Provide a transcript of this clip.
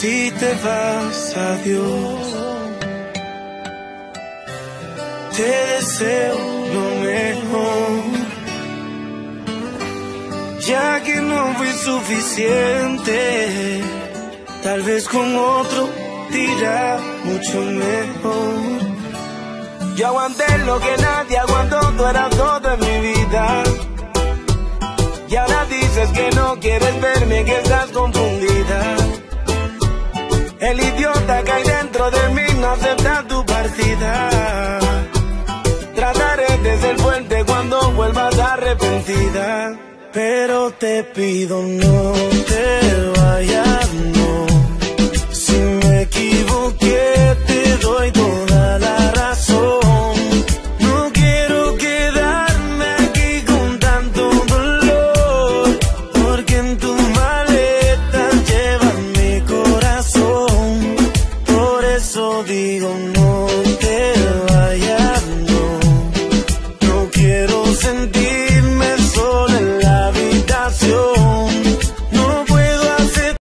Si te vas, adiós. Te deseo lo mejor. Ya que no fui suficiente, tal vez con otro dirá mucho mejor. Yo aguanté lo que nadie aguantó, tú eras todo en mi vida. Y ahora dices que no quieres verme, que estás confundida. El idiota que hay dentro de mí no acepta tu partida. Trataré de ser fuerte cuando vuelvas arrepentida. Pero te pido no te eso digo no te vayas, no, no quiero sentir.